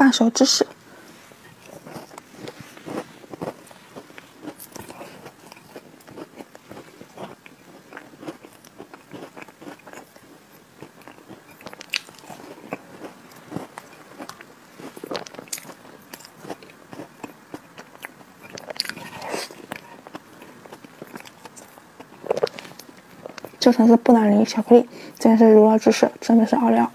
大熟芝士。这层是布朗尼巧克力，这边是乳酪芝士，这边是奥利奥。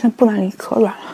这布兰妮可软了。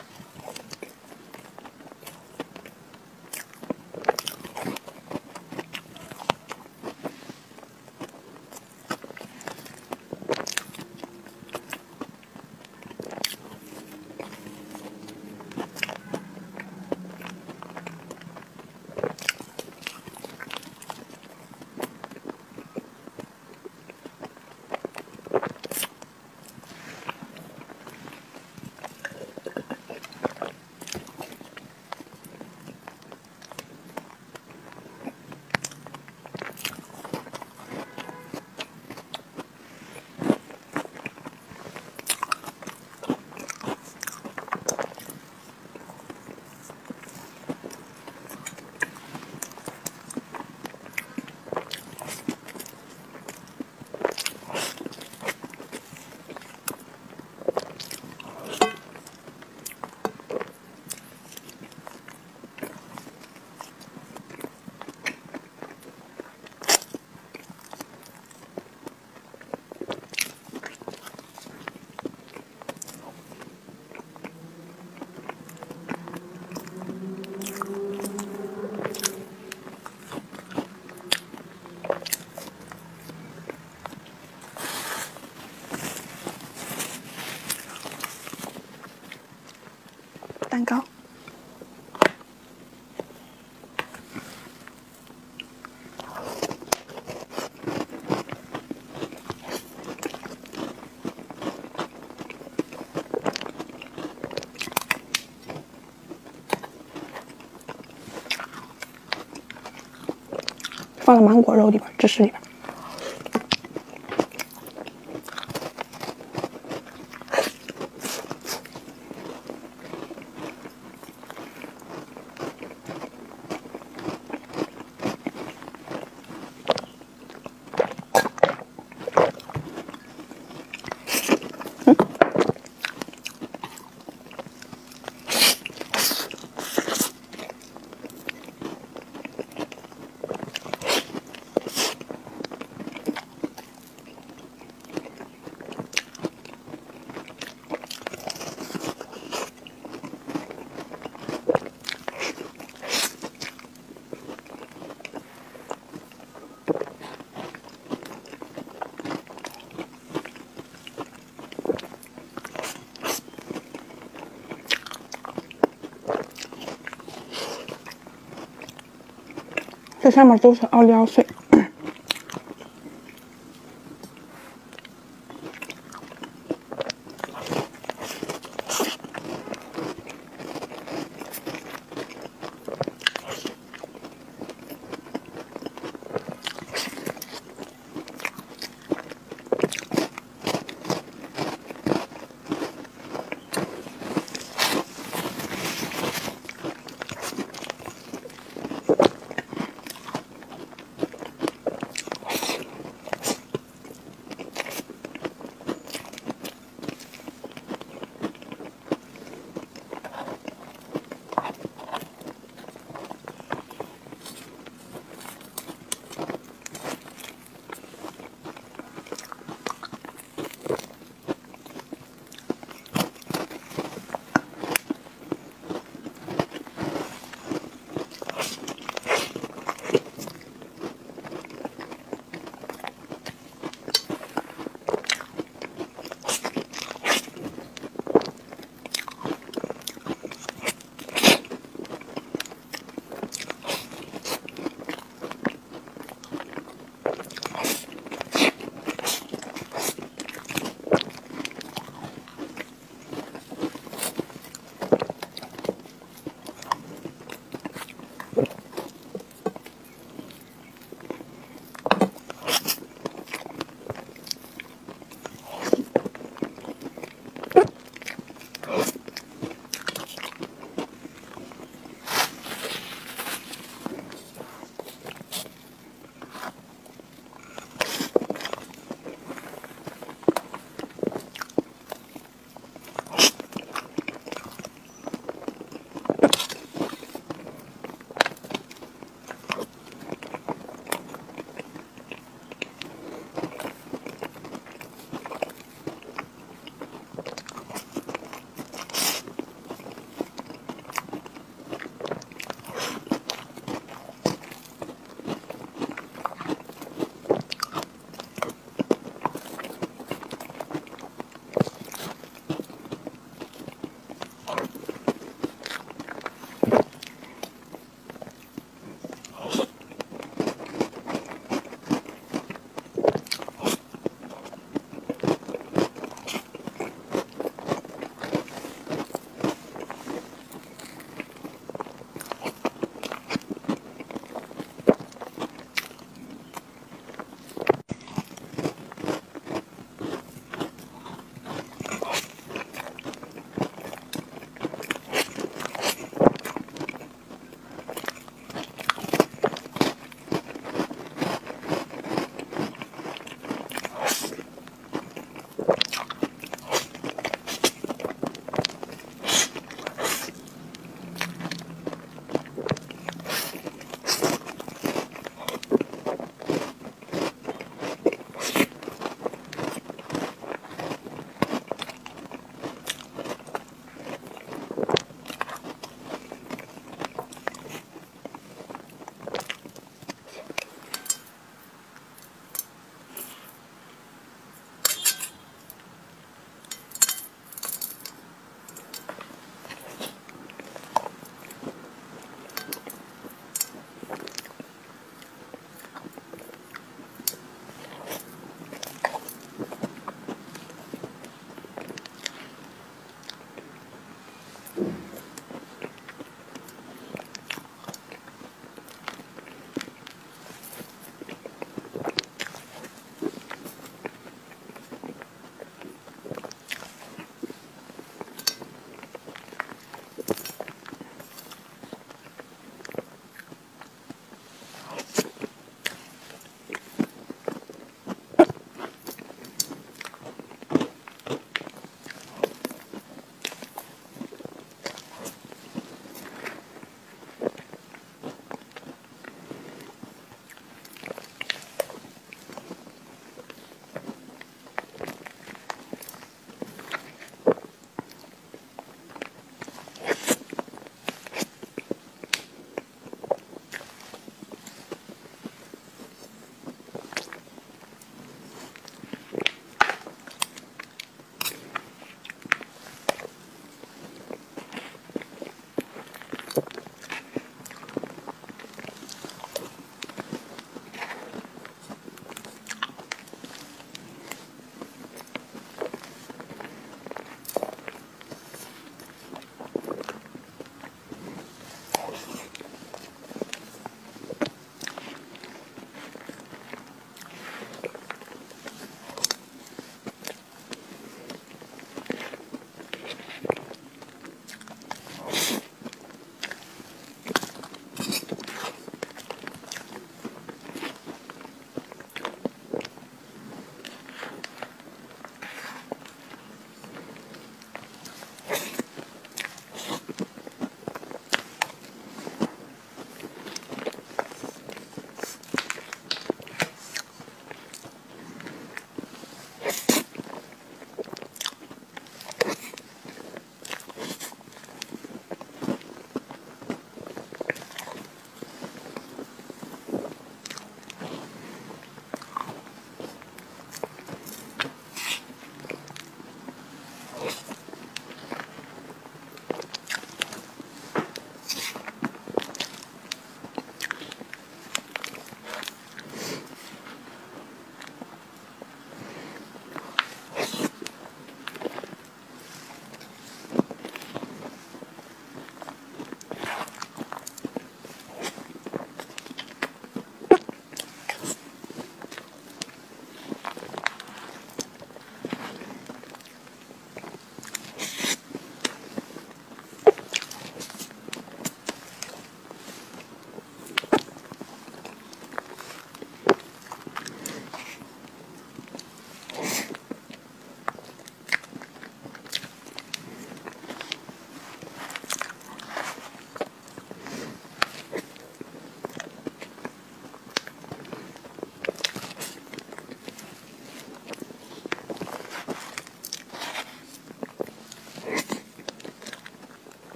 蛋糕。放了芒果肉里边，芝士里边。这上面都是奥利奥碎。